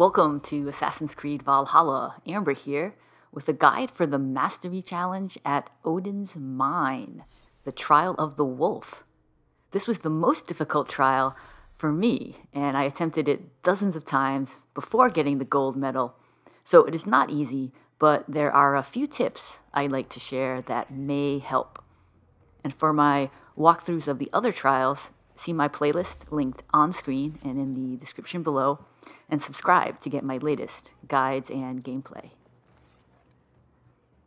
Welcome to Assassin's Creed Valhalla. Amber here with a guide for the Mastery Challenge at Odin's Mine, the Trial of the Wolf. This was the most difficult trial for me, and I attempted it dozens of times before getting the gold medal. So it is not easy, but there are a few tips I'd like to share that may help. And for my walkthroughs of the other trials, see my playlist linked on screen and in the description below, and subscribe to get my latest guides and gameplay.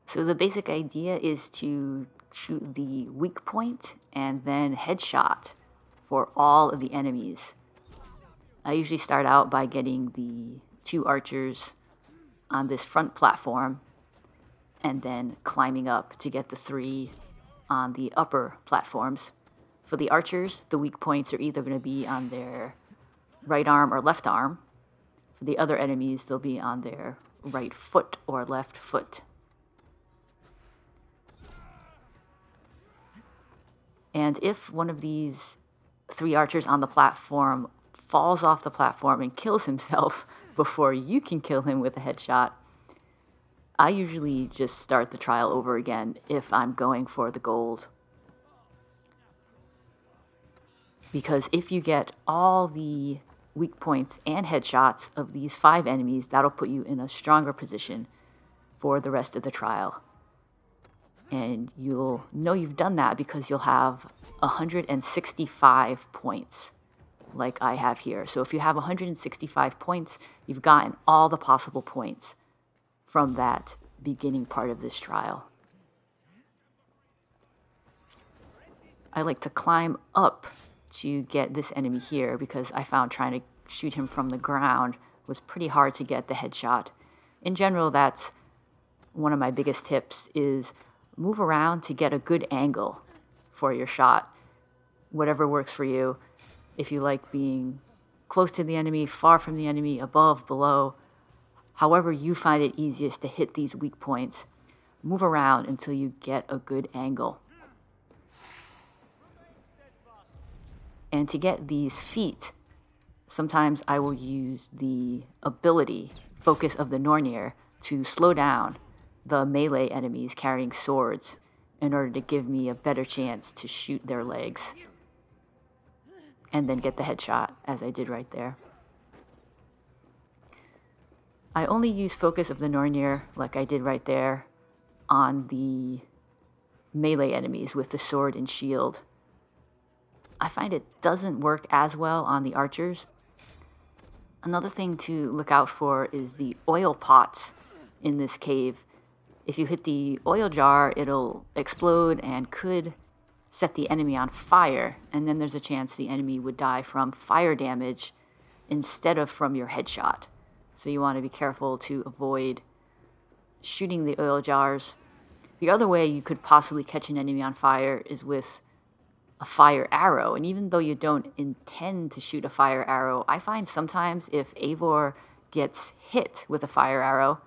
So the basic idea is to shoot the weak point and then headshot for all of the enemies. I usually start out by getting the two archers on this front platform and then climbing up to get the three on the upper platforms. For the archers, the weak points are either going to be on their right arm or left arm. For the other enemies, they'll be on their right foot or left foot. And if one of these three archers on the platform falls off the platform and kills himself before you can kill him with a headshot, I usually just start the trial over again if I'm going for the gold. Because if you get all the weak points and headshots of these five enemies, that'll put you in a stronger position for the rest of the trial. And you'll know you've done that because you'll have 165 points, like I have here. So if you have 165 points, you've gotten all the possible points from that beginning part of this trial. I like to climb up to get this enemy here because I found trying to shoot him from the ground was pretty hard to get the headshot. In general, that's one of my biggest tips is move around to get a good angle for your shot. Whatever works for you. If you like being close to the enemy, far from the enemy, above, below, however you find it easiest to hit these weak points, move around until you get a good angle. And to get these feet, sometimes I will use the ability, focus of the Nornir, to slow down the melee enemies carrying swords in order to give me a better chance to shoot their legs and then get the headshot as I did right there. I only use focus of the Nornir like I did right there on the melee enemies with the sword and shield. I find it doesn't work as well on the archers. Another thing to look out for is the oil pots in this cave if you hit the oil jar, it'll explode and could set the enemy on fire, and then there's a chance the enemy would die from fire damage instead of from your headshot. So you want to be careful to avoid shooting the oil jars. The other way you could possibly catch an enemy on fire is with a fire arrow. And even though you don't intend to shoot a fire arrow, I find sometimes if Eivor gets hit with a fire arrow,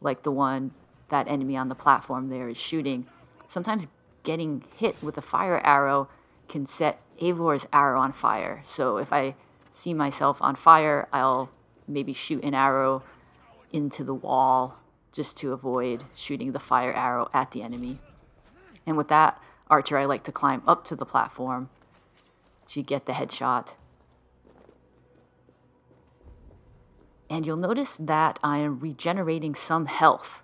like the one that enemy on the platform there is shooting. Sometimes getting hit with a fire arrow can set Eivor's arrow on fire. So if I see myself on fire, I'll maybe shoot an arrow into the wall just to avoid shooting the fire arrow at the enemy. And with that archer, I like to climb up to the platform to get the headshot. And you'll notice that I am regenerating some health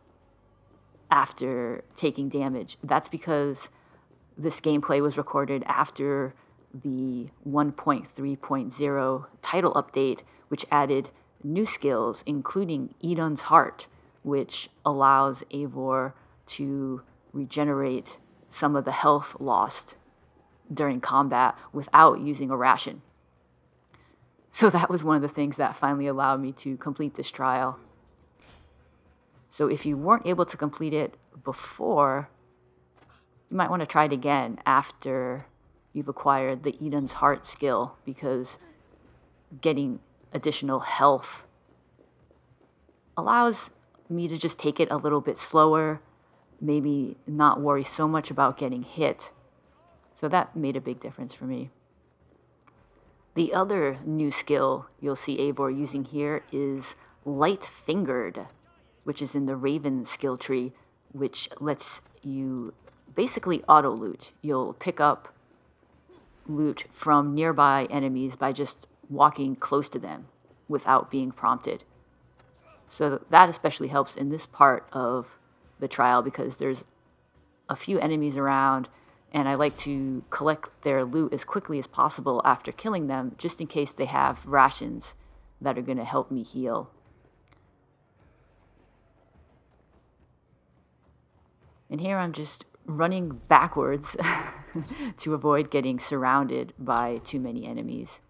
after taking damage. That's because this gameplay was recorded after the 1.3.0 title update, which added new skills, including Idunn's Heart, which allows Eivor to regenerate some of the health lost during combat without using a ration. So that was one of the things that finally allowed me to complete this trial. So if you weren't able to complete it before, you might want to try it again after you've acquired the Idunn's Heart skill because getting additional health allows me to just take it a little bit slower, maybe not worry so much about getting hit. So that made a big difference for me. The other new skill you'll see Eivor using here is Light Fingered, which is in the Raven skill tree, which lets you basically auto loot. You'll pick up loot from nearby enemies by just walking close to them without being prompted. So that especially helps in this part of the trial because there's a few enemies around and I like to collect their loot as quickly as possible after killing them just in case they have rations that are going to help me heal. And here I'm just running backwards to avoid getting surrounded by too many enemies.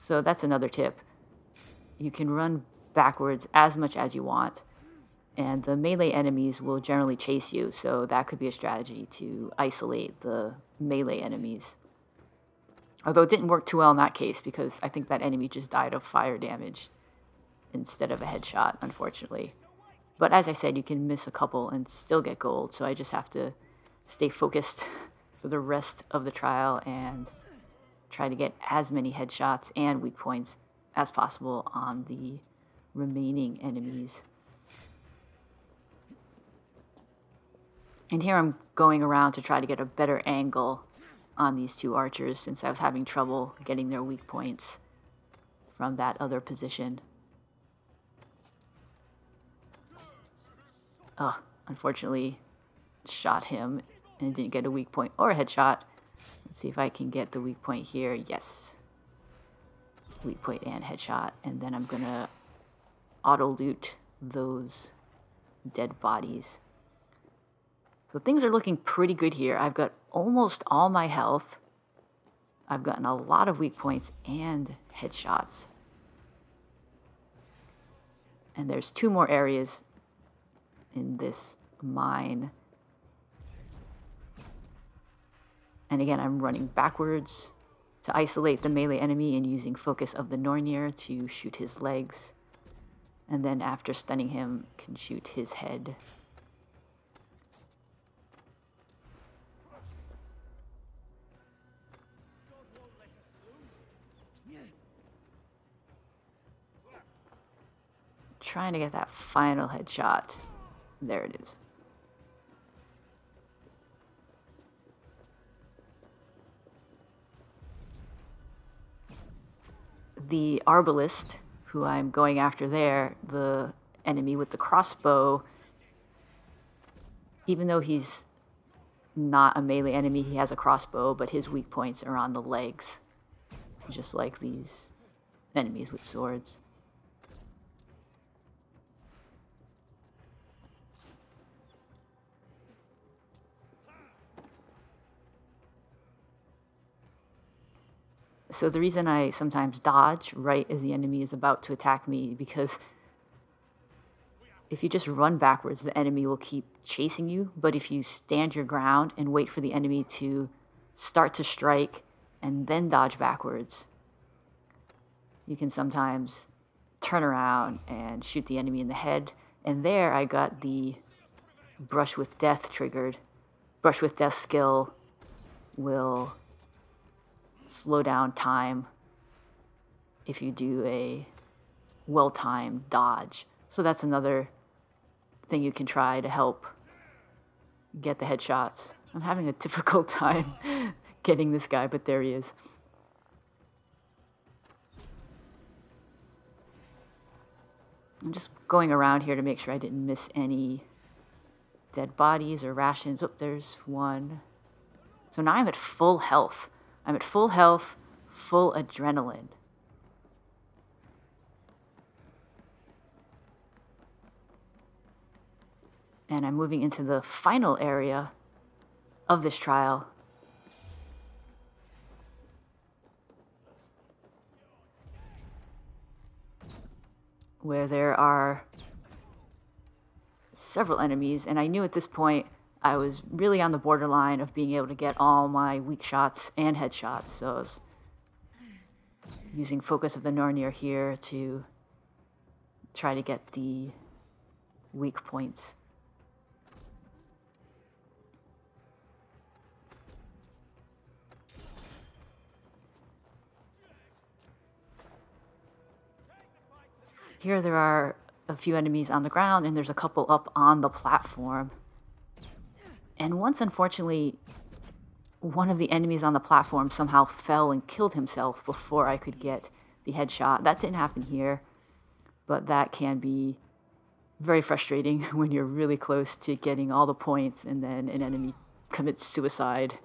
So that's another tip. You can run backwards as much as you want, and the melee enemies will generally chase you, so that could be a strategy to isolate the melee enemies. Although it didn't work too well in that case because I think that enemy just died of fire damage instead of a headshot, unfortunately. But as I said, you can miss a couple and still get gold, so I just have to stay focused for the rest of the trial and try to get as many headshots and weak points as possible on the remaining enemies. And here I'm going around to try to get a better angle on these two archers since I was having trouble getting their weak points from that other position. Oh, unfortunately, shot him and didn't get a weak point or a headshot. Let's see if I can get the weak point here. Yes. Weak point and headshot. And then I'm going to auto loot those dead bodies. So things are looking pretty good here. I've got almost all my health. I've gotten a lot of weak points and headshots. And there's two more areas in this mine. And again, I'm running backwards to isolate the melee enemy and using focus of the Nornir to shoot his legs. And then after stunning him, can shoot his head. Trying to get that final headshot. There it is. The arbalist, who I'm going after there, the enemy with the crossbow, even though he's not a melee enemy, he has a crossbow, but his weak points are on the legs, just like these enemies with swords. So the reason I sometimes dodge right as the enemy is about to attack me because if you just run backwards, the enemy will keep chasing you. But if you stand your ground and wait for the enemy to start to strike and then dodge backwards, you can sometimes turn around and shoot the enemy in the head. And there I got the brush with death triggered. Brush with death skill will slow down time if you do a well timed dodge. So that's another thing you can try to help get the headshots. I'm having a difficult time getting this guy, but there he is. I'm just going around here to make sure I didn't miss any dead bodies or rations. Oh, there's one. So now I'm at full health. I'm at full health, full adrenaline. And I'm moving into the final area of this trial. Where there are several enemies, and I knew at this point I was really on the borderline of being able to get all my weak shots and headshots. So I was using focus of the Nornir here to try to get the weak points. Here there are a few enemies on the ground, and there's a couple up on the platform. And once, unfortunately, one of the enemies on the platform somehow fell and killed himself before I could get the headshot. That didn't happen here, but that can be very frustrating when you're really close to getting all the points and then an enemy commits suicide.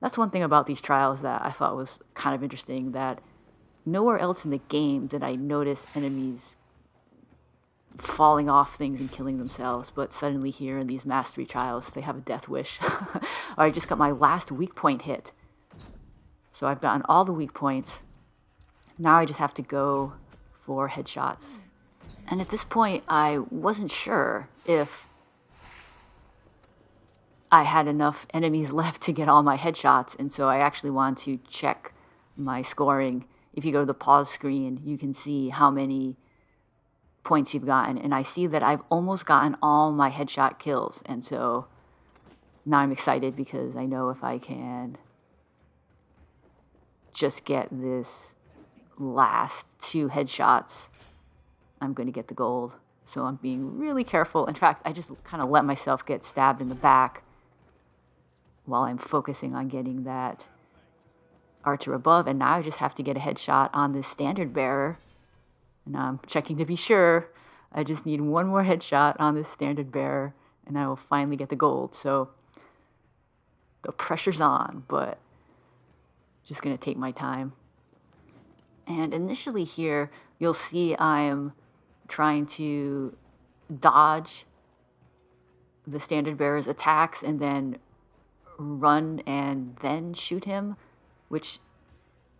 That's one thing about these trials that I thought was kind of interesting that nowhere else in the game did I notice enemies falling off things and killing themselves, but suddenly here in these mastery trials, they have a death wish. I just got my last weak point hit. So I've gotten all the weak points. Now I just have to go for headshots. And at this point, I wasn't sure if I had enough enemies left to get all my headshots, and so I actually wanted to check my scoring. If you go to the pause screen, you can see how many points you've gotten, and I see that I've almost gotten all my headshot kills, and so now I'm excited because I know if I can just get this last two headshots, I'm going to get the gold. So I'm being really careful. In fact, I just kind of let myself get stabbed in the back while I'm focusing on getting that archer above. And now I just have to get a headshot on this standard bearer. And I'm checking to be sure. I just need one more headshot on this standard bearer and I will finally get the gold. So the pressure's on, but just to take my time. And initially here, you'll see I'm trying to dodge the standard bearer's attacks and then run and then shoot him, which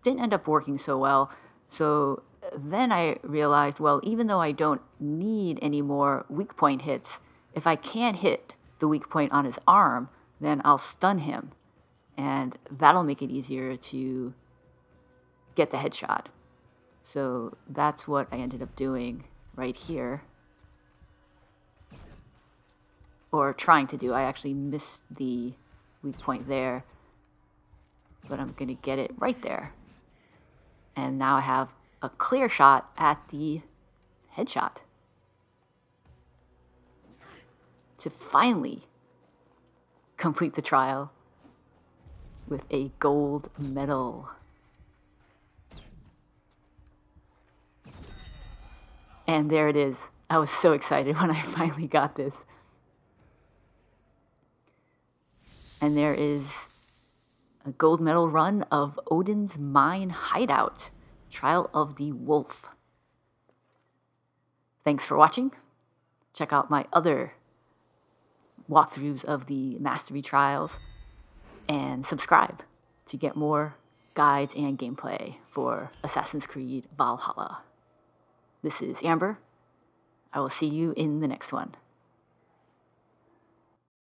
didn't end up working so well. So then I realized, well, even though I don't need any more weak point hits, if I can't hit the weak point on his arm, then I'll stun him. And that'll make it easier to get the headshot. So that's what I ended up doing right here. Or trying to do. I actually missed the weak point there. But I'm going to get it right there. And now I have a clear shot at the headshot. To finally complete the trial with a gold medal. And there it is. I was so excited when I finally got this. And there is a gold medal run of Odin's Mine Hideout, Trial of the Wolf. Thanks for watching. Check out my other walkthroughs of the Mastery Trials and subscribe to get more guides and gameplay for Assassin's Creed Valhalla. This is Amber. I will see you in the next one.